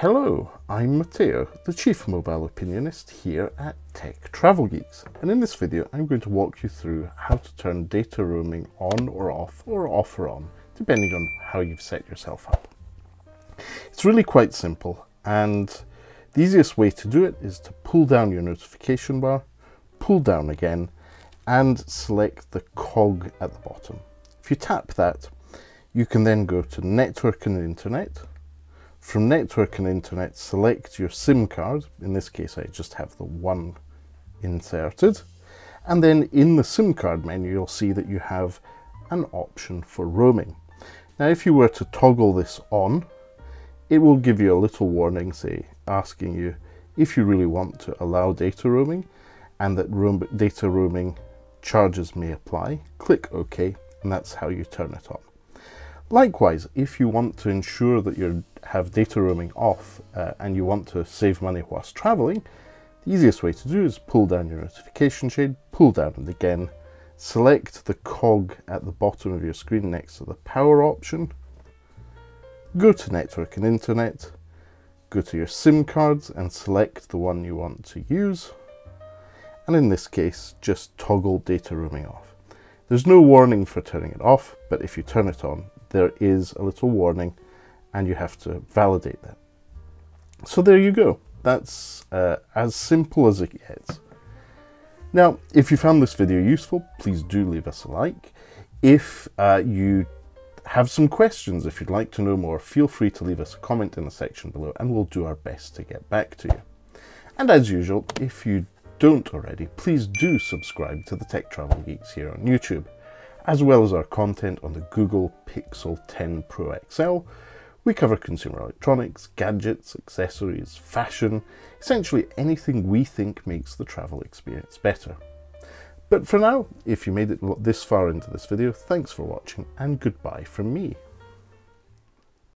Hello, I'm Matteo, the Chief Mobile Opinionist here at Tech Travel Geeks, and in this video I'm going to walk you through how to turn data roaming on or off, or off or on, depending on how you've set yourself up. It's really quite simple, and the easiest way to do it is to pull down your notification bar, pull down again, and select the cog at the bottom. If you tap that, you can then go to Network and Internet, from network and internet, select your SIM card. In this case, I just have the one inserted. And then in the SIM card menu, you'll see that you have an option for roaming. Now, if you were to toggle this on, it will give you a little warning, say, asking you if you really want to allow data roaming and that roam data roaming charges may apply. Click OK, and that's how you turn it on. Likewise, if you want to ensure that you have data roaming off uh, and you want to save money whilst traveling, the easiest way to do is pull down your notification shade, pull down it again, select the cog at the bottom of your screen next to the power option, go to network and internet, go to your SIM cards and select the one you want to use, and in this case, just toggle data roaming off. There's no warning for turning it off, but if you turn it on, there is a little warning and you have to validate that. So there you go. That's uh, as simple as it gets. Now, if you found this video useful, please do leave us a like. If uh, you have some questions, if you'd like to know more, feel free to leave us a comment in the section below and we'll do our best to get back to you. And as usual, if you don't already, please do subscribe to the Tech Travel Geeks here on YouTube as well as our content on the Google Pixel 10 Pro XL. We cover consumer electronics, gadgets, accessories, fashion, essentially anything we think makes the travel experience better. But for now, if you made it this far into this video, thanks for watching and goodbye from me.